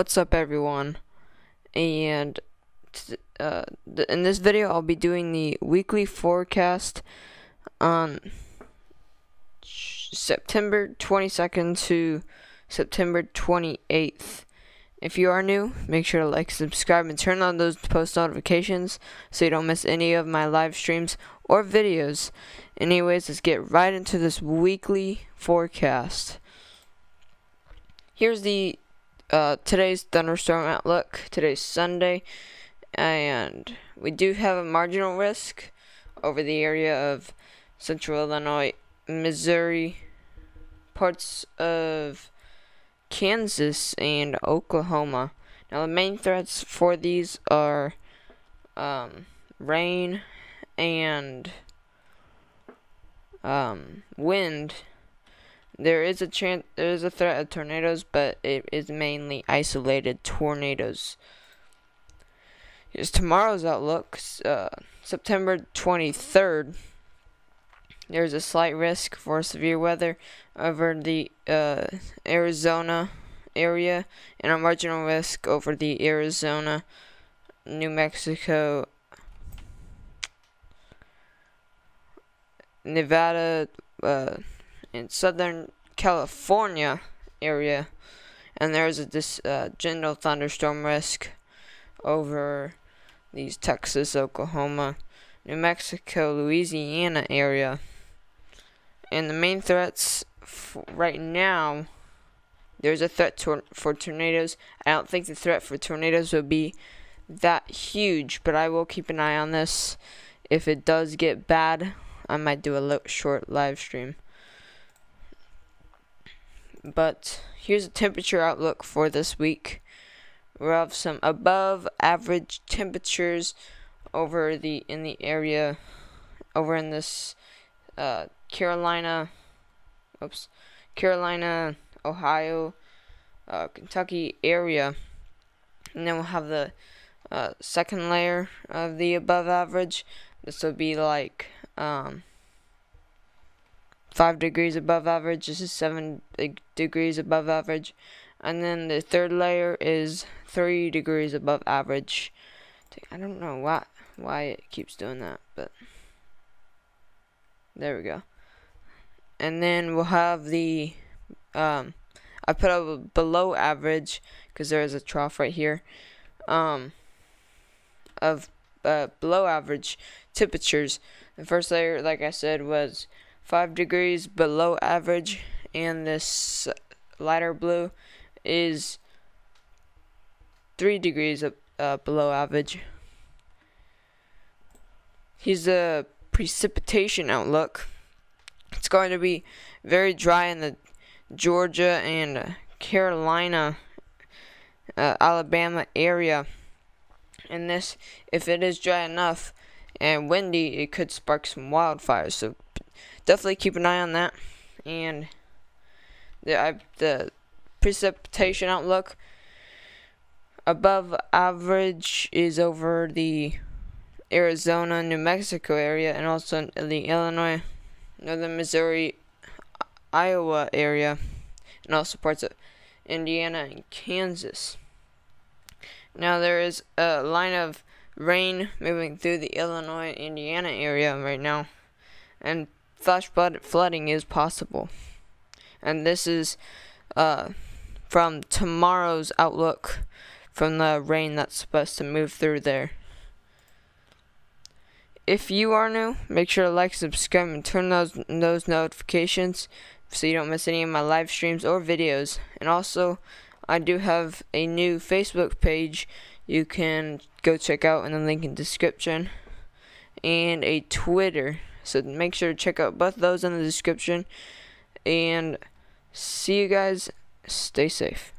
What's up everyone? And uh, in this video I'll be doing the weekly forecast on September 22nd to September 28th. If you are new, make sure to like, subscribe, and turn on those post notifications so you don't miss any of my live streams or videos. Anyways, let's get right into this weekly forecast. Here's the uh, today's thunderstorm outlook. Today's Sunday, and we do have a marginal risk over the area of central Illinois, Missouri, parts of Kansas, and Oklahoma. Now, the main threats for these are um, rain and um, wind there is a chance, there is a threat of tornadoes, but it is mainly isolated tornadoes. Here's tomorrow's outlook, uh, September 23rd. There's a slight risk for severe weather over the uh, Arizona area and a marginal risk over the Arizona, New Mexico, Nevada, uh, in Southern California area, and there's a this uh, general thunderstorm risk over these Texas, Oklahoma, New Mexico, Louisiana area. And the main threats right now, there's a threat for tornadoes. I don't think the threat for tornadoes will be that huge, but I will keep an eye on this. If it does get bad, I might do a short live stream. But here's a temperature outlook for this week. We have some above average temperatures over the in the area over in this uh, Carolina oops Carolina, Ohio, uh, Kentucky area. And then we'll have the uh, second layer of the above average. This will be like um, 5 degrees above average. This is 7 degrees above average. And then the third layer is 3 degrees above average. I don't know why, why it keeps doing that, but there we go. And then we'll have the, um, I put up below average because there is a trough right here, um, of uh, below average temperatures. The first layer, like I said, was 5 degrees below average and this lighter blue is 3 degrees uh, below average. Here's the precipitation outlook. It's going to be very dry in the Georgia and Carolina, uh, Alabama area. And this, if it is dry enough and windy, it could spark some wildfires. So definitely keep an eye on that. And the I, the precipitation outlook above average is over the Arizona, New Mexico area, and also the Illinois, northern Missouri, Iowa area, and also parts of Indiana and Kansas. Now there is a line of rain moving through the Illinois, Indiana area right now, and flash flood flooding is possible. And this is uh, from tomorrow's outlook from the rain that's supposed to move through there. If you are new, make sure to like, subscribe, and turn those those notifications so you don't miss any of my live streams or videos. And also, I do have a new Facebook page you can go check out in the link in description and a Twitter. So make sure to check out both those in the description. And see you guys. Stay safe.